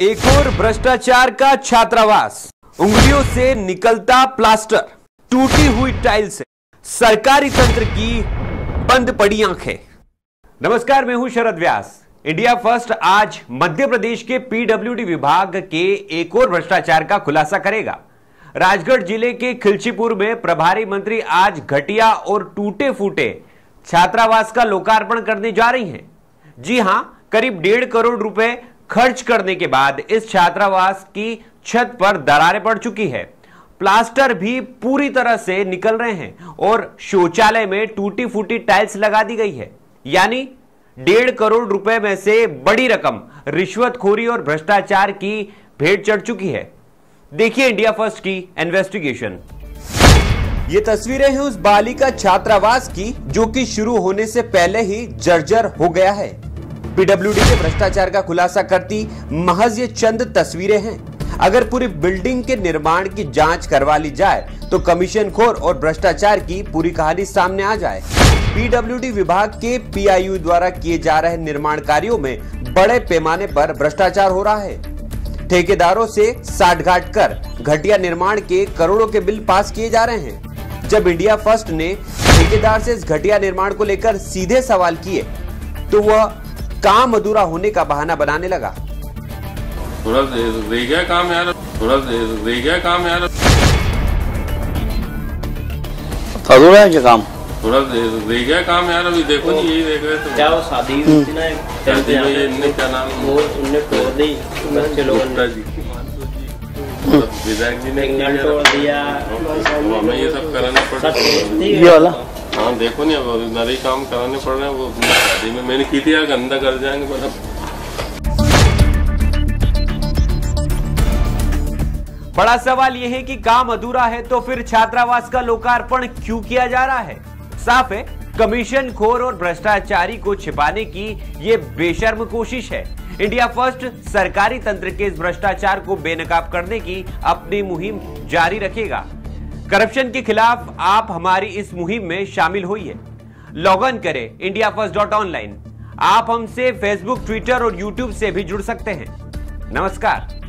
एक और भ्रष्टाचार का छात्रावास। उंगलियों से निकलता प्लास्टर। टूटी हुई टाइल सरकारी तंत्र की बंद पड़ी आँखें। नमस्कार, मैं हूँ शरद व्यास। इंडिया फ़र्स्ट आज मध्य प्रदेश के पीडब्ल्यूडी विभाग के एक और भ्रष्टाचार का खुलासा करेगा। राजगढ़ ज़िले के खिलचीपुर में प्रभारी मंत्री आज घटिया और टूटे फूटे छात्रावास का लोकार्पण करने जा रही हैं। जी हाँ, करीब डेढ़ करोड़ रुपए खर्च करने के बाद इस छात्रावास की छत पर दरारें पड़ चुकी है। प्लास्टर भी पूरी तरह से निकल रहे हैं और शौचालय में टूटी फूटी टाइल्स लगा दी गई है। यानी डेढ़ करोड़ रुपए में से बड़ी रकम रिश्वतखोरी और भ्रष्टाचार की भेंट चढ़ चुकी है। देखिए इंडिया फ़र्स्ट की इन्वेस्टिगेशन। ये तस्वीरें हैं उस बालिका छात्रावास की जो कि शुरू होने से पहले ही जर्जर हो गया है। पीडब्ल्यूडी के भ्रष्टाचार का खुलासा करती महज ये चंद तस्वीरें हैं। अगर पूरी बिल्डिंग के निर्माण की जाँच करवा ली जाए तो कमीशन खोर और भ्रष्टाचार की पूरी कहानी सामने आ जाए। पीडब्ल्यूडी विभाग के पीआईयू द्वारा किए जा रहे निर्माण कार्यों में बड़े पैमाने पर भ्रष्टाचार हो रहा है। ठेकेदारों से साठ घाट कर घटिया निर्माण के करोड़ों के बिल पास किए जा रहे हैं। जब इंडिया फ़र्स्ट ने ठेकेदार से इस घटिया निर्माण को लेकर सीधे सवाल किए तो वह काम अधूरा होने का बहाना बनाने लगा। थोड़ा रह गया काम यार थोड़ा रह गया काम यार। अधूरा है क्या काम? थोड़ा रह गया काम यार अभी देखो जी यही देख रहे थे क्या वो शादी हुई थी ना इनने क्या नाम? वो उनने तोड़ दी बच्चे लोगों गुप्ता ने जी विधायक जी ने किया तोड़ दिया। हमें ये सब कराना पड़ सब रहा है। ये वाला? हाँ देखो नहीं, अब नरे काम कराने पड़ रहे हैं, वो शादी में मैंने की थी यार गंदा कर जाएँगे मतलब बड़ा सवाल यह है कि काम अधूरा है तो फिर छात्रावास का लोकार्पण क्यों किया जा रहा है? साफ़ है, कमीशन खोर और भ्रष्टाचारी को छिपाने की ये बेशर्म कोशिश है। इंडिया फ़र्स्ट सरकारी तंत्र के इस भ्रष्टाचार को बेनकाब करने की अपनी मुहिम जारी रखेगा। करप्शन के खिलाफ आप हमारी इस मुहिम में शामिल हुई है लॉग इन करें इंडिया फ़र्स्ट डॉट ऑनलाइन। आप हमसे फेसबुक ट्विटर और यूट्यूब से भी जुड़ सकते हैं। नमस्कार।